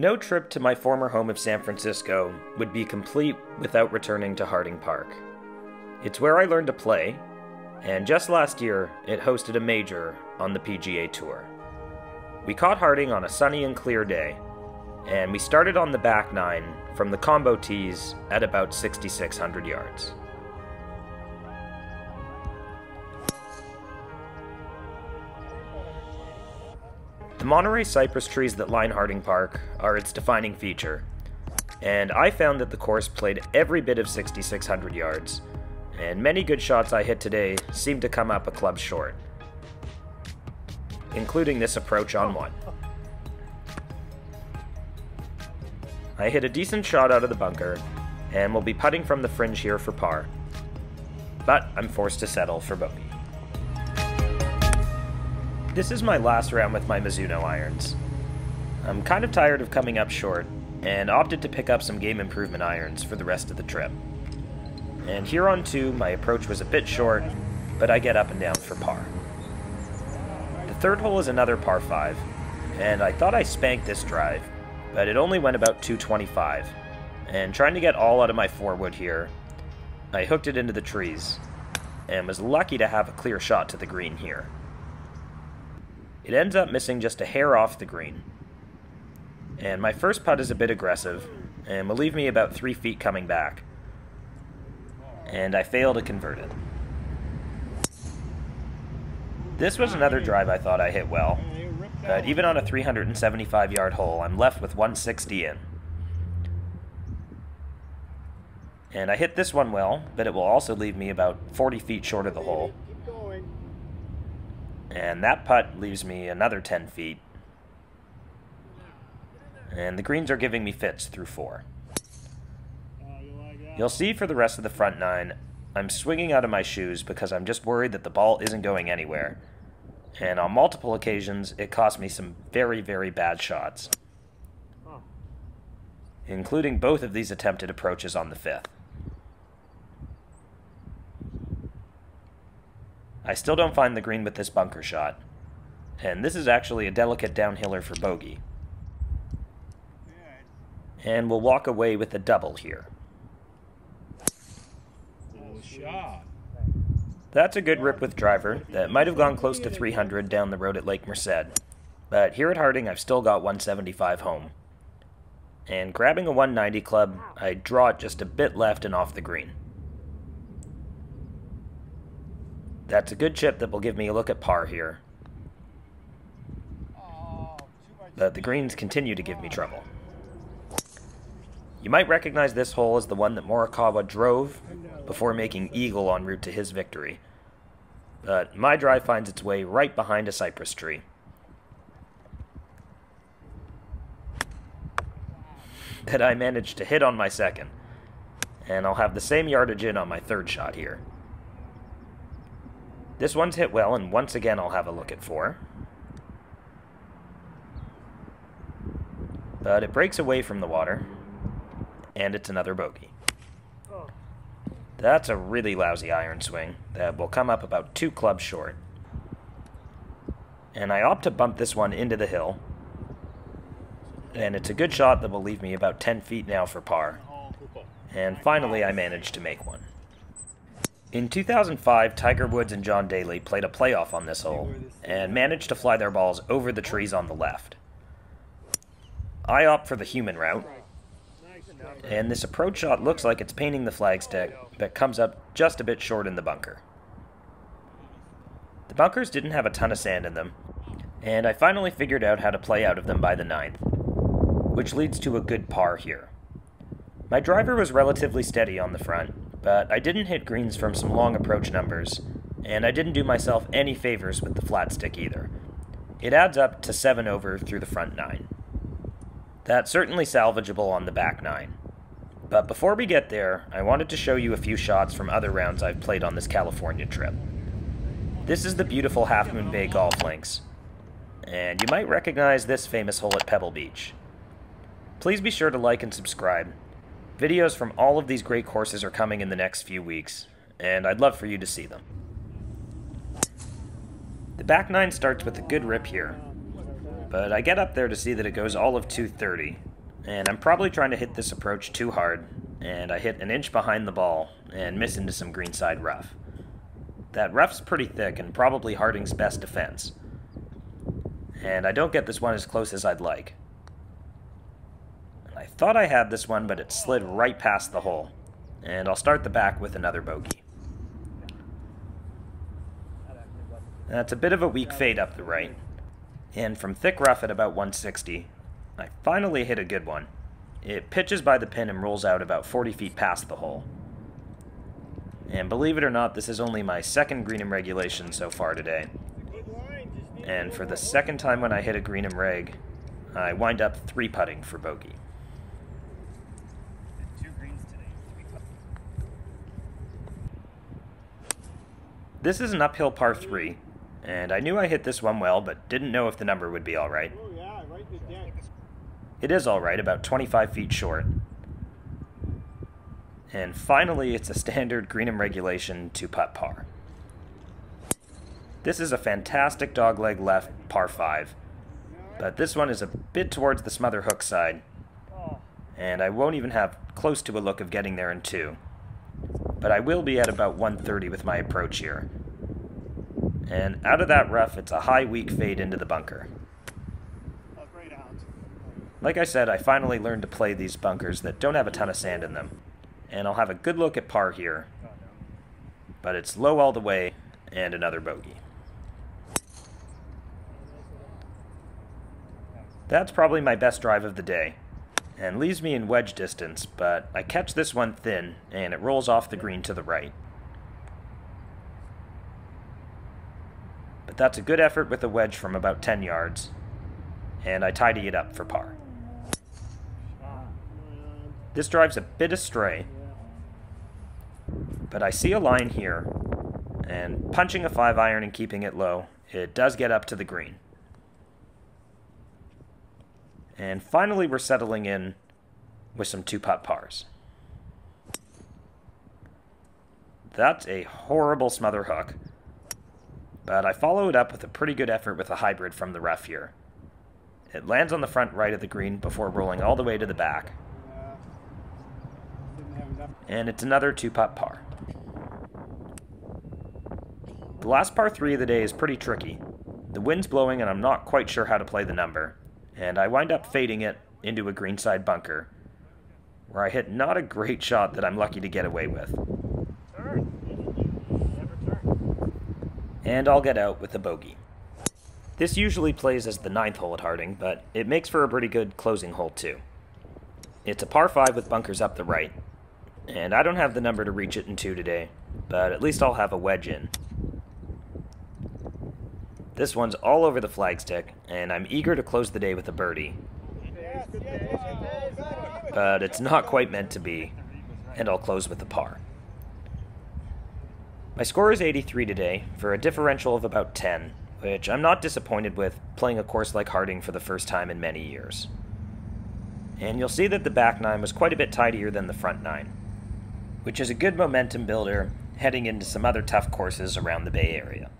No trip to my former home of San Francisco would be complete without returning to Harding Park. It's where I learned to play, and just last year it hosted a major on the PGA Tour. We caught Harding on a sunny and clear day, and we started on the back nine from the combo tees at about 6,600 yards. The Monterey cypress trees that line Harding Park are its defining feature, and I found that the course played every bit of 6,600 yards, and many good shots I hit today seemed to come up a club short, including this approach on one. I hit a decent shot out of the bunker, and will be putting from the fringe here for par, but I'm forced to settle for bogey. This is my last round with my Mizuno irons. I'm kind of tired of coming up short, and opted to pick up some game improvement irons for the rest of the trip. And here on two, my approach was a bit short, but I get up and down for par. The third hole is another par 5, and I thought I spanked this drive, but it only went about 225. And trying to get all out of my four-wood here, I hooked it into the trees, and was lucky to have a clear shot to the green here. It ends up missing just a hair off the green. And my first putt is a bit aggressive, and will leave me about three feet coming back. And I fail to convert it. This was another drive I thought I hit well, but even on a 375 yard hole, I'm left with 160 in. And I hit this one well, but it will also leave me about 40 feet short of the hole. And that putt leaves me another 10 feet. And the greens are giving me fits through four. You'll see for the rest of the front nine, I'm swinging out of my shoes because I'm just worried that the ball isn't going anywhere. And on multiple occasions, it cost me some very, very bad shots. Including both of these attempted approaches on the fifth. I still don't find the green with this bunker shot. And this is actually a delicate downhiller for bogey. And we'll walk away with a double here. That's a good rip with driver that might have gone close to 300 down the road at Lake Merced. But here at Harding, I've still got 175 home. And grabbing a 190 club, I draw it just a bit left and off the green. That's a good chip that will give me a look at par here. But the greens continue to give me trouble. You might recognize this hole as the one that Morikawa drove before making eagle en route to his victory. But my drive finds its way right behind a cypress tree. That I managed to hit on my second. And I'll have the same yardage in on my third shot here. This one's hit well, and once again I'll have a look at four. But it breaks away from the water, and it's another bogey. That's a really lousy iron swing that will come up about two clubs short. And I opt to bump this one into the hill, and it's a good shot that will leave me about 10 feet now for par. And finally I managed to make one. In 2005, Tiger Woods and John Daly played a playoff on this hole and managed to fly their balls over the trees on the left. I opt for the human route, and this approach shot looks like it's painting the flagstick, but comes up just a bit short in the bunker. The bunkers didn't have a ton of sand in them, and I finally figured out how to play out of them by the ninth, which leads to a good par here. My driver was relatively steady on the front, but I didn't hit greens from some long approach numbers, and I didn't do myself any favors with the flat stick either. It adds up to 7 over through the front 9. That's certainly salvageable on the back 9. But before we get there, I wanted to show you a few shots from other rounds I've played on this California trip. This is the beautiful Half Moon Bay Golf Links, and you might recognize this famous hole at Pebble Beach. Please be sure to like and subscribe, Videos from all of these great courses are coming in the next few weeks, and I'd love for you to see them. The back nine starts with a good rip here, but I get up there to see that it goes all of 230, and I'm probably trying to hit this approach too hard, and I hit an inch behind the ball and miss into some greenside rough. That rough's pretty thick and probably Harding's best defense. And I don't get this one as close as I'd like. I thought I had this one, but it slid right past the hole. And I'll start the back with another bogey. That's a bit of a weak fade up the right. And from thick rough at about 160, I finally hit a good one. It pitches by the pin and rolls out about 40 feet past the hole. And believe it or not, this is only my second green in regulation so far today. And for the second time when I hit a green in reg, I wind up three putting for bogey. This is an uphill par 3, and I knew I hit this one well, but didn't know if the number would be alright. It is alright, about 25 feet short. And finally, it's a standard green in regulation to putt par. This is a fantastic dogleg left par 5, but this one is a bit towards the smother hook side, and I won't even have close to a look of getting there in 2. But I will be at about 130 with my approach here. And out of that rough, it's a high weak fade into the bunker. Oh, like I said, I finally learned to play these bunkers that don't have a ton of sand in them and I'll have a good look at par here. But it's low all the way, and another bogey. That's probably my best drive of the day, and leaves me in wedge distance, but I catch this one thin, and it rolls off the green to the right. But that's a good effort with a wedge from about 10 yards, and I tidy it up for par. This drive's a bit astray, but I see a line here, and punching a 5 iron and keeping it low, it does get up to the green. And finally we're settling in with some two-putt pars. That's a horrible smother hook, but I follow it up with a pretty good effort with a hybrid from the rough here. It lands on the front right of the green before rolling all the way to the back. And it's another two-putt par. The last par 3 of the day is pretty tricky. The wind's blowing and I'm not quite sure how to play the number, and I wind up fading it into a greenside bunker, where I hit not a great shot that I'm lucky to get away with. And I'll get out with a bogey. This usually plays as the ninth hole at Harding, but it makes for a pretty good closing hole too. It's a par 5 with bunkers up the right, and I don't have the number to reach it in 2 today, but at least I'll have a wedge in. This one's all over the flagstick, and I'm eager to close the day with a birdie. But it's not quite meant to be, and I'll close with a par. My score is 83 today, for a differential of about 10, which I'm not disappointed with playing a course like Harding for the first time in many years. And you'll see that the back nine was quite a bit tidier than the front nine, which is a good momentum builder heading into some other tough courses around the Bay Area.